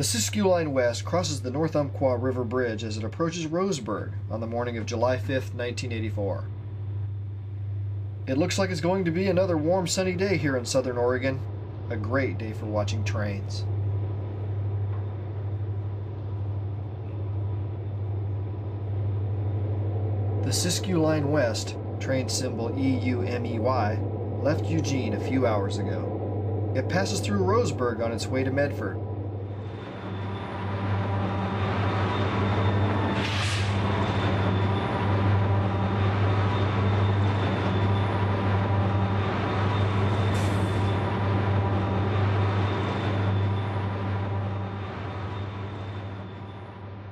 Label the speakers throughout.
Speaker 1: The Siskiyou Line West crosses the North Umpqua River Bridge as it approaches Roseburg on the morning of July 5, 1984. It looks like it's going to be another warm, sunny day here in southern Oregon. A great day for watching trains. The Siskiyou Line West, train symbol EUMEY, left Eugene a few hours ago. It passes through Roseburg on its way to Medford.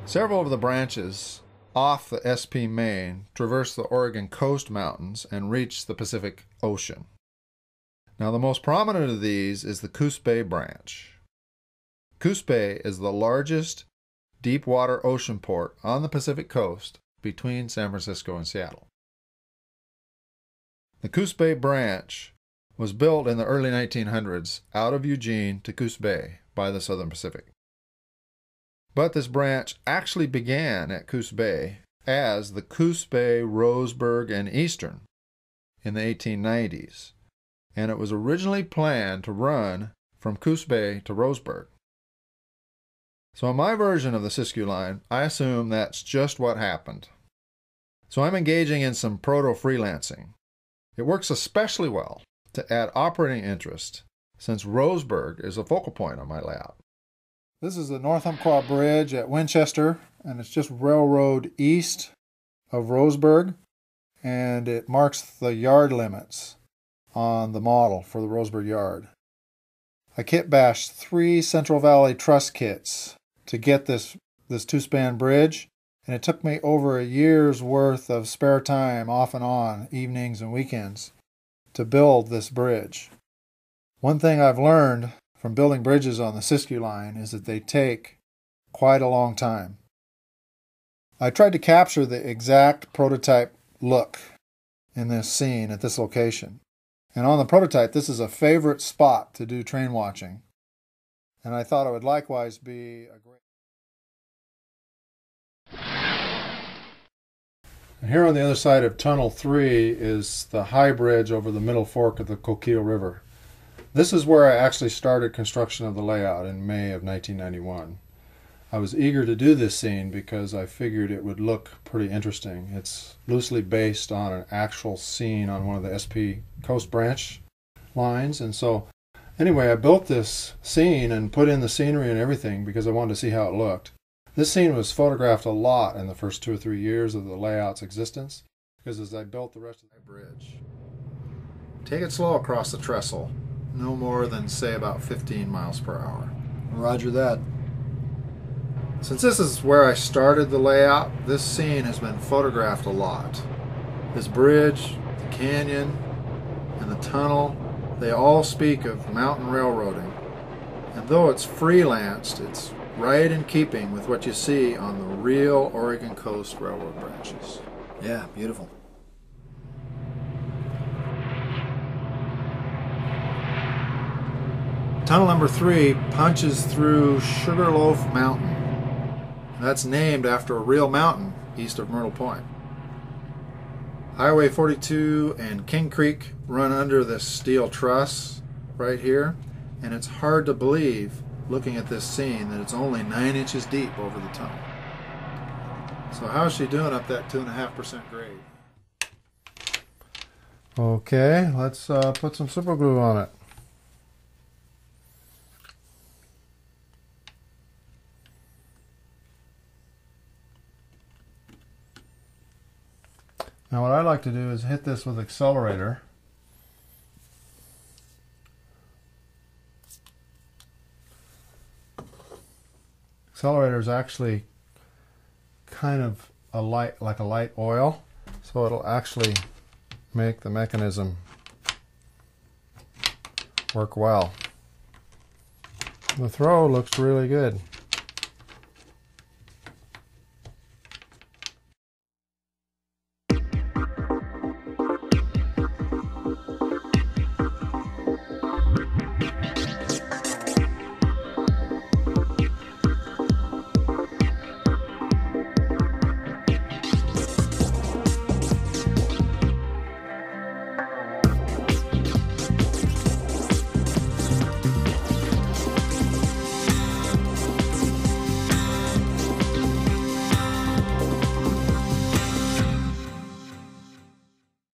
Speaker 2: Several of the branches off the SP main traverse the Oregon coast mountains and reach the Pacific Ocean. Now, the most prominent of these is the Coos Bay branch. Coos Bay is the largest deep water ocean port on the Pacific coast between San Francisco and Seattle. The Coos Bay branch was built in the early 1900s out of Eugene to Coos Bay by the Southern Pacific. But this branch actually began at Coos Bay as the Coos Bay, Roseburg, and Eastern in the 1890s, and it was originally planned to run from Coos Bay to Roseburg. So, in my version of the Siskiyou line, I assume that's just what happened. So, I'm engaging in some proto freelancing. It works especially well to add operating interest since Roseburg is a focal point on my layout. This is the North Umpqua Bridge at Winchester, and it's just railroad east of Roseburg, and it marks the yard limits on the model for the Roseburg yard. I kit bashed three Central Valley truss kits to get this, this two span bridge, and it took me over a year's worth of spare time off and on, evenings and weekends, to build this bridge. One thing I've learned from building bridges on the Siskiyou line is that they take quite a long time. I tried to capture the exact prototype look in this scene at this location. And on the prototype, this is a favorite spot to do train watching. And I thought it would likewise be a great. And here on the other side of Tunnel 3 is the high bridge over the middle fork of the Coquille River. This is where I actually started construction of the layout in May of 1991. I was eager to do this scene because I figured it would look pretty interesting. It's loosely based on an actual scene on one of the SP Coast Branch lines, and so anyway, I built this scene and put in the scenery and everything because I wanted to see how it looked. This scene was photographed a lot in the first two or three years of the layout's existence because as I built the rest of the bridge. Take it slow across the trestle no more than, say, about 15 miles per hour.
Speaker 1: Roger that.
Speaker 2: Since this is where I started the layout, this scene has been photographed a lot. This bridge, the canyon, and the tunnel, they all speak of mountain railroading. And though it's freelanced, it's right in keeping with what you see on the real Oregon Coast Railroad branches.
Speaker 1: Yeah, beautiful.
Speaker 2: Tunnel number three punches through Sugarloaf Mountain. That's named after a real mountain east of Myrtle Point. Highway 42 and King Creek run under this steel truss right here, and it's hard to believe, looking at this scene, that it's only nine inches deep over the tunnel. So how's she doing up that two and a half percent grade? Okay, let's uh, put some super glue on it. Now what I like to do is hit this with accelerator. Accelerator is actually kind of a light, like a light oil, so it'll actually make the mechanism work well. The throw looks really good.